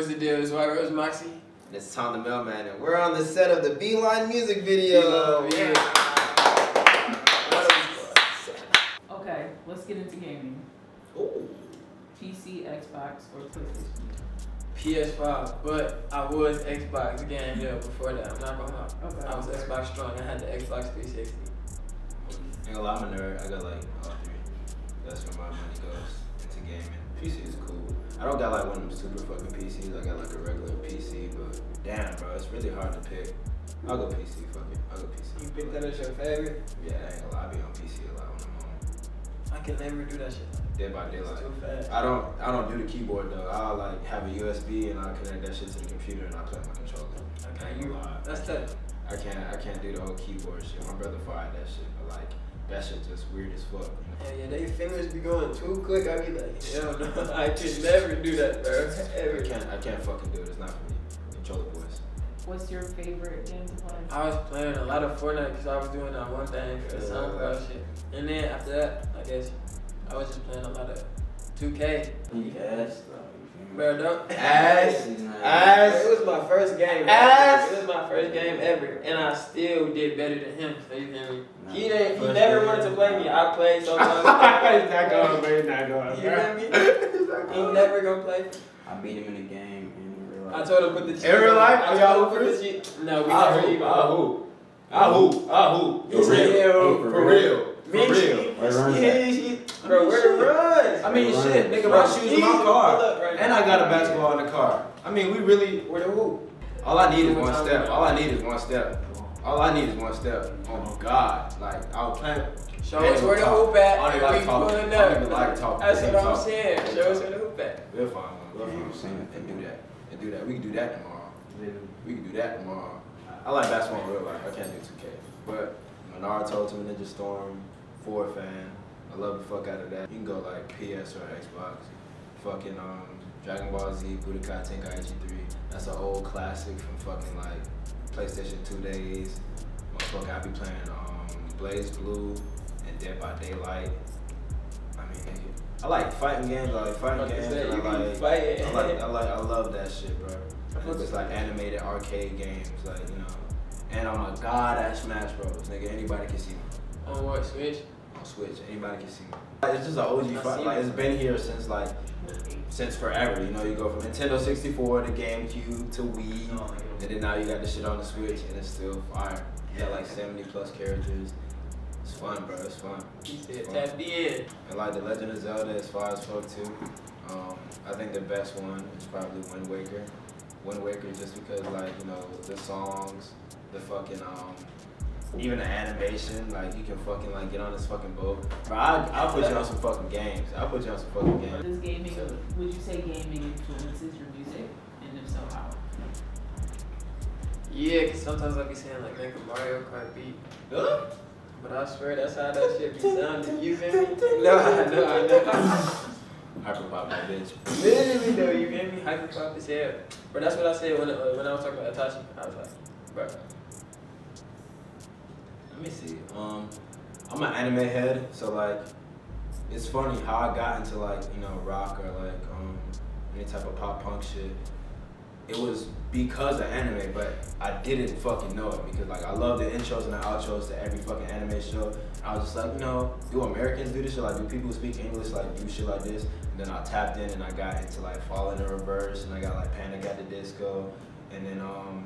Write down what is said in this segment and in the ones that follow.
What's the deal? It's White Rose Moxie. And it's Tom the Mailman, and we're on the set of the Beeline music video. Yeah. Okay, let's get into gaming. Ooh. PC, Xbox, or PlayStation? PS5, but I was Xbox again yeah, before that. I'm not gonna lie. Okay. I was Xbox strong. I had the Xbox 360. Ain't gonna lie, I'm a nerd. I got like all three. That's where my money goes into gaming. PC is cool. I don't got like one of them super fucking PCs. I got like a regular PC, but damn, bro, it's really hard to pick. I'll go PC. Fuck it. I'll go PC. You picked that as your favorite? Yeah, I ain't gonna lie. I be on PC a lot when I'm home. I can never do that shit. Dead by It's daylight. too fast. I don't. I don't do the keyboard though. I'll like have a USB and I'll connect that shit to the computer and I'll play my controller. Okay, you. lie. That's I tough. I can't. I can't do the whole keyboard shit. My brother fired that shit, but like that shit just weird as fuck. Yeah, yeah, they fingers be going too quick. I be like, hell no, I could never do that, bro. I can't. I can't fucking do it. It's not for me. Control the boys. What's your favorite game to play? I was playing a lot of Fortnite because I was doing that one thing for the Yeah. SoundCloud shit. And then after that, I guess I was just playing a lot of 2K. Yes. Bro, don't. Ass. It was my first game. Ass. Ever. It was my first game ever, and I still did better than him. So you feel me? Nah. He didn't. He never game. wanted to play me. I played so long. He's not going, man. He's not going. You feel me? He oh. never gonna play. I beat him in the game in real life. I told him put the cheese. In real life? I Are y'all told him put the cheese. No, we I never hoop. even. I hoop. I hoop. I hoop. For For real. real. For real. For Me, real. Where he- Bro, where the runs? I mean, Right. shit, nigga, my shoes in he- my hold car. And. I got a basketball in the car. I mean, we really, Where the hoop? All I need is one step. All I need is one step. All I need is one step. Oh, my God. Like, I'll play. Show us where the hoop at. I don't and even we like talking. I don't even like talking. That's what I'm saying. Show us where the hoop at. We'll find one. We'll Yeah, find one. And do that. And do that. We can do that tomorrow. We can do that tomorrow. I like basketball in real life. I can't do 2K. But Naruto Ultimate Ninja Storm, 4 fan. I love the fuck out of that. You can go like PS or Xbox. Fucking um, Dragon Ball Z, Budokai Tenkaichi 3. That's an old classic from fucking like PlayStation 2 days. Motherfucker, I be playing um, BlazBlue and Dead by Daylight. I mean, I like fighting games. I like fighting games. I like, fighting. I like, I like, I love that shit, bro. It's like animated arcade games, like you know. And I'm a god at Smash Bros. Nigga, anybody can see me On what switch? on Switch. Anybody can see me. Like, It's just an OG fight. Like it. it's been here since like since forever. You know, you go from Nintendo 64 to GameCube to Wii, and then now you got the shit on the Switch, and it's still fire. You got like 70 plus characters. It's fun, bro. It's fun. He said It's fun. tap in. And like the Legend of Zelda is far as fuck too. Um, I think the best one is probably Wind Waker. Wind Waker just because like, you know, the songs, the fucking um even the animation, like you can fucking like get on this fucking boat. Bro, I I'll put you on some fucking games. I'll put you on some fucking games. Does gaming, would you say gaming influences your music? And if so, how? Yeah, cause sometimes I be saying like make a Mario Kart beat. Huh? But I swear that's how that shit be sounding. You feel me? No, I know, I know. Hyperpop that bitch. Literally though, you feel me? Hyper pop is hell. But that's what I said when, uh, when I was talking about Itachi. I was like, bro, Let me see. Um, I'm an anime head, so like, it's funny how I got into like you know rock or like um any type of pop punk shit. It was because of anime, but I didn't fucking know it because like I love the intros and the outros to every fucking anime show. I was just like, you know, do Americans do this shit? Like, do people who speak English like do shit like this? And then I tapped in and I got into like Falling in Reverse and I got like Panic at the Disco, and then um,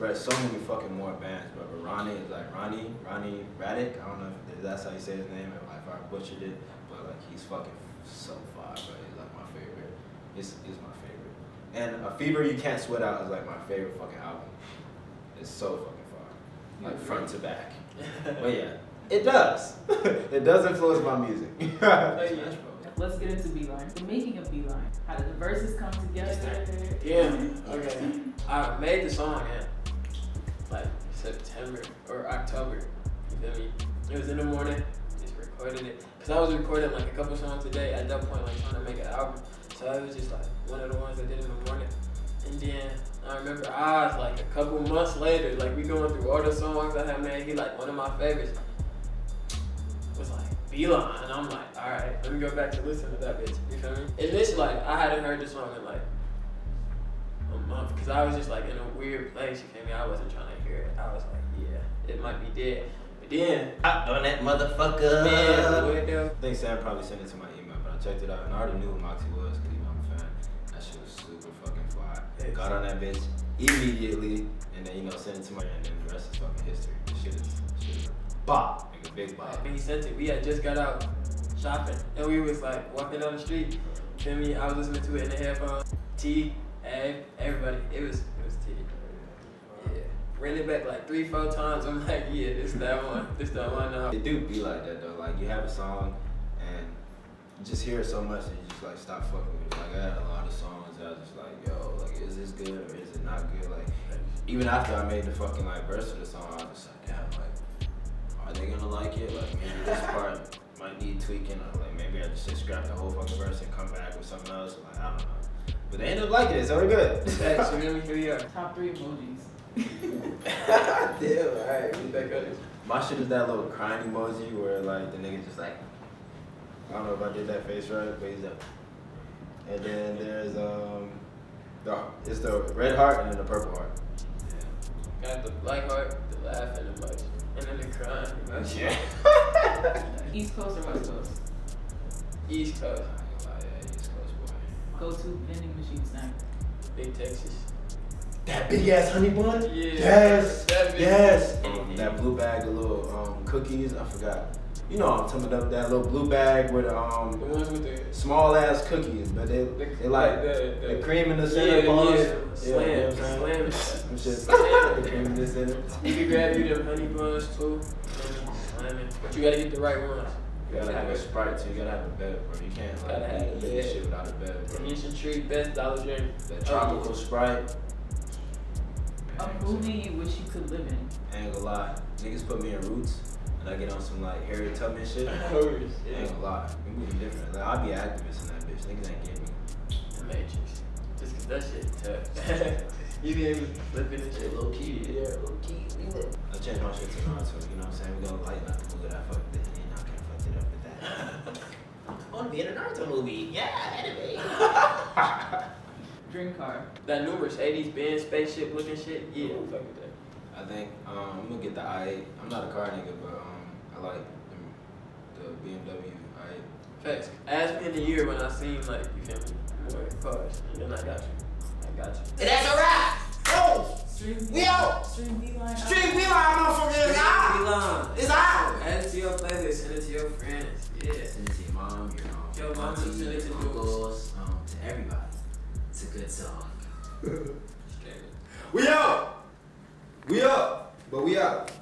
bro, so many fucking more bands, bro. But Ronnie is like Ronnie, Ronnie Raddick. I don't know if that's how you say his name, if I, if I butchered it, but like he's fucking so far, bro. He's like my favorite. It's, it's my favorite. And a Fever You Can't Sweat Out is like my favorite fucking album. It's so fucking far, like front to back. But yeah, it does. it does influence my music. Let's get into Beeline. The making of Beeline. How did the verses come together? yeah, okay. I made the song in like September or October. You feel me? It was in the morning. Just recorded it. Cause I was recording like a couple songs a day at that point, like trying to make an album. So it was just like one of the ones I did in the morning. And then I remember I was like a couple months later, like we going through all the songs I had made. He like one of my favorites was like Beeline, and I'm like, all right, let me go back to listen to that bitch. You feel me? And this like I hadn't heard this song in like a month because I was just like in a weird place. You feel me? I wasn't trying to. I was like, yeah, it might be dead. But then, Hot on that motherfucker. man. I think Sam probably sent it to my email, but I checked it out and I already knew who Moxie was because you know I'm a fan. That shit was super fucking fly. Yeah. Got on that bitch immediately and then you know sent it to my and then the rest is fucking history. This shit is, shit is a bop, like a big bop. When he sent it, we had just got out shopping and we was like walking down the street. Feel me? I was listening to it in the headphones. T, A, everybody. It was it was T. Yeah. Ran it back like three, four times. I'm like, yeah, this that one. This that one now. It do be like that though. Like you have a song and you just hear it so much and you just like stop fucking with it. Like I had a lot of songs that I was just like, yo, like is this good or is it not good? Like even after I made the fucking like verse of the song, I was just like, damn, like are they gonna like it? Like maybe this part might need tweaking or like maybe I just should scrap the whole fucking verse and come back with something else. Like I don't know. But they ended up liking it, so we're good. Facts, you feel me? Here we are. Top three emojis. Damn, alright, we back up. My shit is that little crying emoji where like the nigga just like I don't know if I did that face right, but he's up. And then there's um the it's the red heart and then the purple heart. Got the black heart, the laughing emoji, and then the crying emoji. Yeah. East Coast or West Coast? East Coast, yeah, East Coast boy. Go to vending machine snack. Big Texas. That big ass honey bun? Yeah. Yes. That big- Yes. Um, that blue bag, the little um cookies, I forgot. You know I'm talking about that little blue bag with The um ones with the small ass cookies, but they they like the, the cream in the center. Yeah, pause. yeah. Yeah, you know Slam, what I'm saying? slam it. Some shit. Slam The cream in the center. You can grab you them honey buns too. But you gotta get the right ones. You gotta have a Sprite too. You gotta have a bed, bro. You can't like Gotta have eat a this shit without a bed, bro. Mission Tree, best Dollar Tree. That tropical Sprite. A movie you wish you could live in. I ain't gonna lie. Niggas put me in Roots, and I get on some like Harriet Tubman shit. I Oh, ain't yeah. gonna lie. We moving different. Like I'll be an activist in that bitch. Niggas ain't getting me. The Matrix. Just cause that shit tough. you be able to flip it and shit. Low key, yeah, low key. I changed my shit to Naruto. You know what I'm saying? We gonna lighten up the mood. I fucked it. You know, I can't fuck it up with that. I wanna be in a Naruto movie. Yeah, anime. Dream car. That numerous 80s Benz spaceship looking shit. Yeah, I'm fuck with that. I think um, I'm gonna get the i8. I'm not a car nigga, but um, I like the, the BMW i8. Facts. Ask me in the year when I seen like you feel me more cars, and then I got you. I got you. And that's a wrap. Oh, Stream We out. Stream Beeline. Street we line motherfucker is out. It's out. Add it to your playlist. Send it to your friends. Yeah. Send it to your mom, your um, Your mom, auntie, send it to your uncles, um, to everybody. It's a good song. We out. We up. But we out.